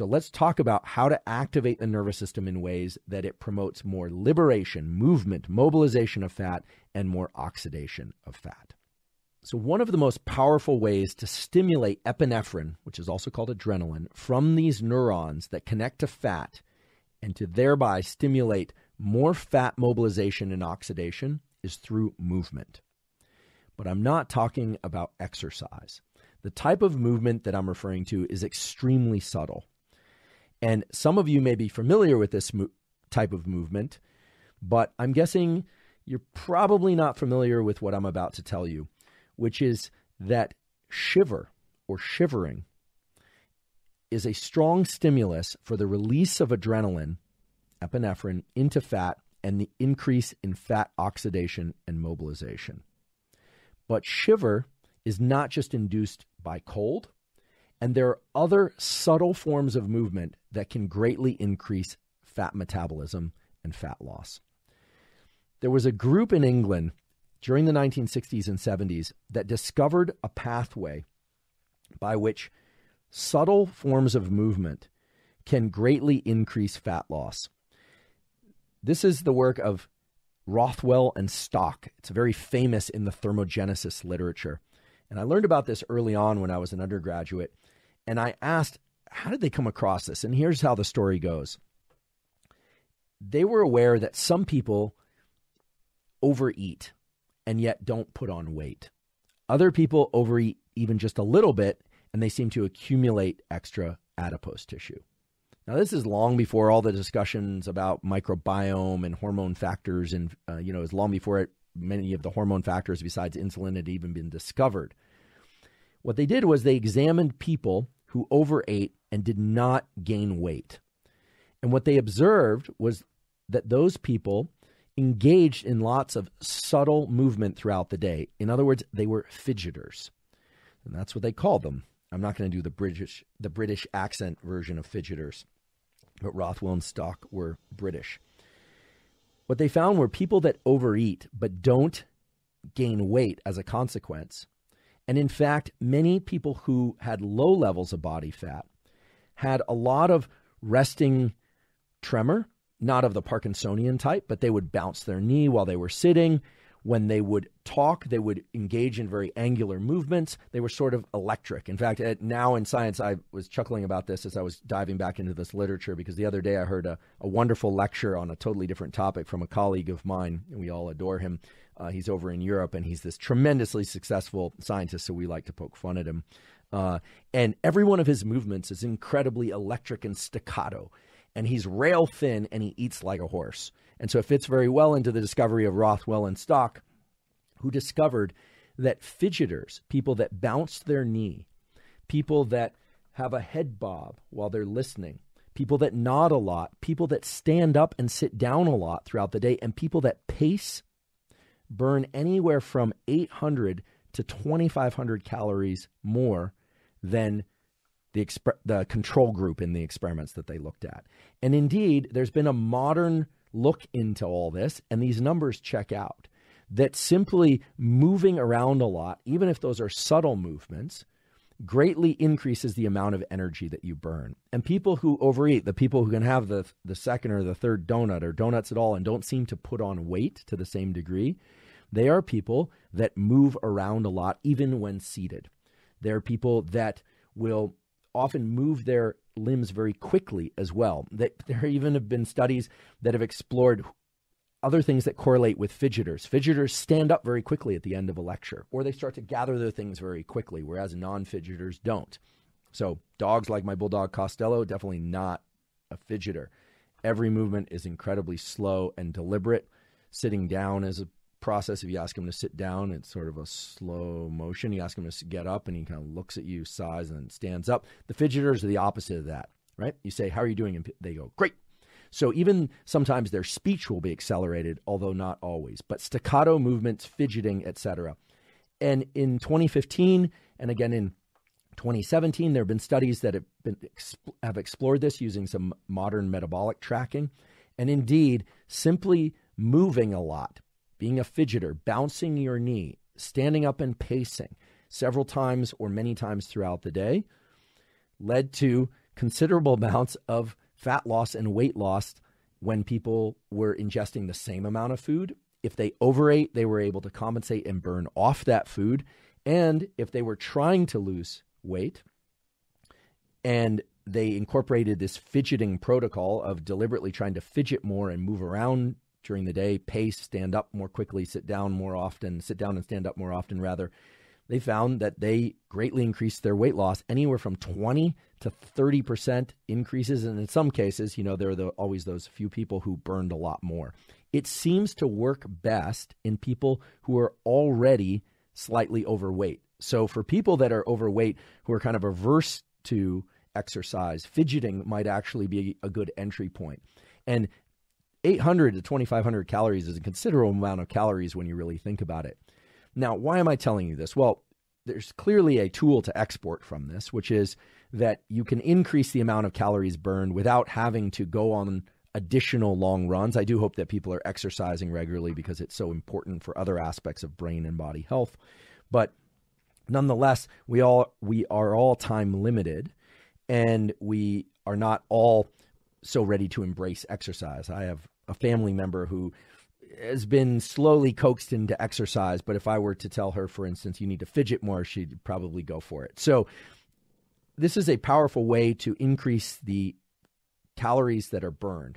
So let's talk about how to activate the nervous system in ways that it promotes more liberation, movement, mobilization of fat, and more oxidation of fat. So, one of the most powerful ways to stimulate epinephrine, which is also called adrenaline, from these neurons that connect to fat and to thereby stimulate more fat mobilization and oxidation is through movement. But I'm not talking about exercise. The type of movement that I'm referring to is extremely subtle. And some of you may be familiar with this mo- type of movement, but I'm guessing you're probably not familiar with what I'm about to tell you, which is that shiver or shivering is a strong stimulus for the release of adrenaline, epinephrine, into fat and the increase in fat oxidation and mobilization. But shiver is not just induced by cold, and there are other subtle forms of movement that can greatly increase fat metabolism and fat loss. There was a group in England during the 1960s and 70s that discovered a pathway by which subtle forms of movement can greatly increase fat loss. This is the work of Rothwell and Stock. It's very famous in the thermogenesis literature. And I learned about this early on when I was an undergraduate. And I asked, how did they come across this? And here's how the story goes they were aware that some people overeat and yet don't put on weight. Other people overeat even just a little bit and they seem to accumulate extra adipose tissue. Now, this is long before all the discussions about microbiome and hormone factors, and uh, you know, is long before it, many of the hormone factors besides insulin had even been discovered. What they did was they examined people who overate and did not gain weight. And what they observed was that those people engaged in lots of subtle movement throughout the day. In other words, they were fidgeters. And that's what they called them. I'm not going to do the British the British accent version of fidgeters, but Rothwell and Stock were British. What they found were people that overeat but don't gain weight as a consequence. And in fact, many people who had low levels of body fat had a lot of resting tremor, not of the Parkinsonian type, but they would bounce their knee while they were sitting when they would talk, they would engage in very angular movements. They were sort of electric. In fact, now in science, I was chuckling about this as I was diving back into this literature because the other day I heard a, a wonderful lecture on a totally different topic from a colleague of mine, and we all adore him. Uh, he's over in Europe, and he's this tremendously successful scientist, so we like to poke fun at him. Uh, and every one of his movements is incredibly electric and staccato. And he's rail thin and he eats like a horse. And so it fits very well into the discovery of Rothwell and Stock, who discovered that fidgeters, people that bounce their knee, people that have a head bob while they're listening, people that nod a lot, people that stand up and sit down a lot throughout the day, and people that pace burn anywhere from 800 to 2,500 calories more than the, exp- the control group in the experiments that they looked at. And indeed, there's been a modern look into all this, and these numbers check out. That simply moving around a lot, even if those are subtle movements, greatly increases the amount of energy that you burn. And people who overeat, the people who can have the, the second or the third donut or donuts at all and don't seem to put on weight to the same degree, they are people that move around a lot, even when seated. They're people that will often move their limbs very quickly as well. There even have been studies that have explored other things that correlate with fidgeters. Fidgeters stand up very quickly at the end of a lecture, or they start to gather their things very quickly, whereas non fidgeters don't. So, dogs like my bulldog Costello, definitely not a fidgeter. Every movement is incredibly slow and deliberate. Sitting down is a process. If you ask him to sit down, it's sort of a slow motion. You ask him to get up, and he kind of looks at you, sighs, and then stands up. The fidgeters are the opposite of that, right? You say, "How are you doing?" and they go, "Great." So even sometimes their speech will be accelerated, although not always. But staccato movements, fidgeting, etc. And in 2015, and again in 2017, there have been studies that have been have explored this using some modern metabolic tracking, and indeed, simply moving a lot being a fidgeter, bouncing your knee, standing up and pacing several times or many times throughout the day led to considerable amounts of fat loss and weight loss when people were ingesting the same amount of food. If they overate, they were able to compensate and burn off that food. And if they were trying to lose weight and they incorporated this fidgeting protocol of deliberately trying to fidget more and move around during the day, pace, stand up more quickly, sit down more often, sit down and stand up more often, rather. They found that they greatly increased their weight loss, anywhere from 20 to 30% increases. And in some cases, you know, there are the, always those few people who burned a lot more. It seems to work best in people who are already slightly overweight. So for people that are overweight who are kind of averse to exercise, fidgeting might actually be a good entry point. And 800 to 2500 calories is a considerable amount of calories when you really think about it. Now, why am I telling you this? Well, there's clearly a tool to export from this, which is that you can increase the amount of calories burned without having to go on additional long runs. I do hope that people are exercising regularly because it's so important for other aspects of brain and body health. But nonetheless, we all we are all time limited and we are not all so ready to embrace exercise. I have a family member who has been slowly coaxed into exercise, but if I were to tell her, for instance, you need to fidget more, she'd probably go for it. So, this is a powerful way to increase the calories that are burned.